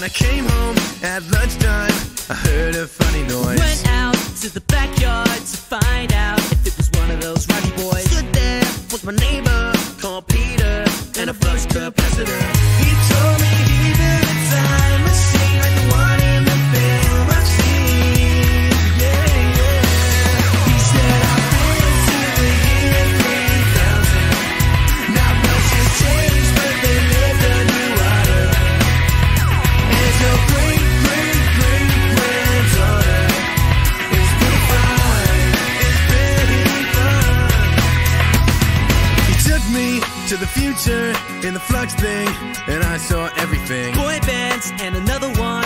When I came home at lunchtime, I heard a funny noise. Went out to the backyard to find out if it was one of those rowdy boys. Stood there was my neighbor called Peter and a flux capacitor. He told me. to the future in the flux thing, and I saw everything. Boy bands and another one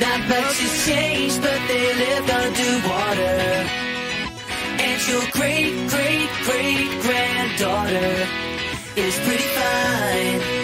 Not much has changed, but they lived underwater. And your great, great, great granddaughter is pretty fine.